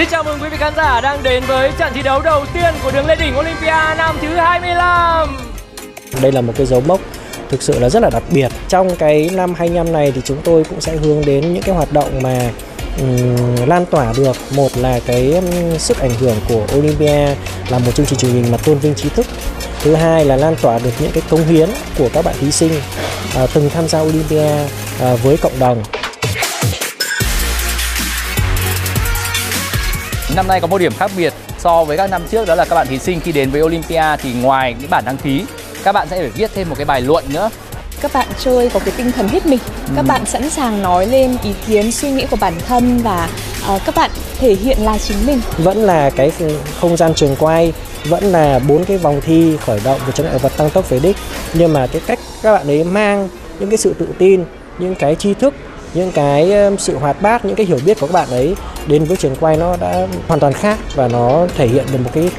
Xin chào mừng quý vị khán giả đang đến với trận thi đấu đầu tiên của đường lên đỉnh Olympia năm thứ 25. Đây là một cái dấu mốc thực sự là rất là đặc biệt. Trong cái năm 25 này thì chúng tôi cũng sẽ hướng đến những cái hoạt động mà um, lan tỏa được một là cái um, sức ảnh hưởng của Olympia là một chương trình truyền hình mà tôn vinh trí thức. Thứ hai là lan tỏa được những cái công hiến của các bạn thí sinh uh, từng tham gia Olympia uh, với cộng đồng. Năm nay có một điểm khác biệt so với các năm trước đó là các bạn thí sinh khi đến với Olympia thì ngoài những bản đăng ký các bạn sẽ phải viết thêm một cái bài luận nữa. Các bạn chơi có cái tinh thần hết mình. Các ừ. bạn sẵn sàng nói lên ý kiến suy nghĩ của bản thân và uh, các bạn thể hiện là chính mình. Vẫn là cái không gian trường quay vẫn là bốn cái vòng thi khởi động của chướng ngại vật tăng tốc về đích. Nhưng mà cái cách các bạn ấy mang những cái sự tự tin những cái tri thức những cái sự hoạt bát những cái hiểu biết của các bạn ấy đến với trường quay nó đã hoàn toàn khác và nó thể hiện được một cái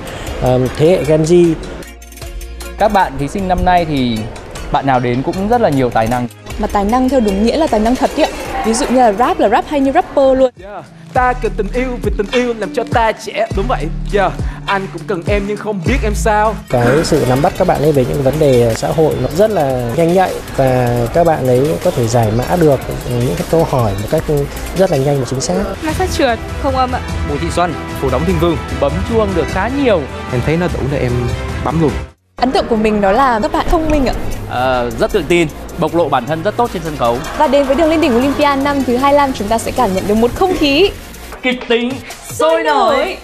um, thế hệ Gen Z các bạn thí sinh năm nay thì bạn nào đến cũng rất là nhiều tài năng mà tài năng theo đúng nghĩa là tài năng thật ấy ạ ví dụ như là rap là rap hay như rapper luôn yeah. ta cần tình yêu vì tình yêu làm cho ta trẻ đúng vậy yeah. Anh cũng cần em nhưng không biết em sao. Cái sự nắm bắt các bạn ấy về những vấn đề xã hội nó rất là nhanh nhạy và các bạn ấy có thể giải mã được những cái câu hỏi một cách rất là nhanh và chính xác. Mai phát trượt không âm ạ. Bùi Thị Xuân phủ đóng thiên vương bấm chuông được khá nhiều. Em thấy nó đủ để em bấm luôn. Ấn tượng của mình đó là các bạn thông minh ạ. À, rất tự tin bộc lộ bản thân rất tốt trên sân khấu. Và đến với đường lên đỉnh Olympia năm thứ 25 chúng ta sẽ cảm nhận được một không khí. Kịch tính sôi nổi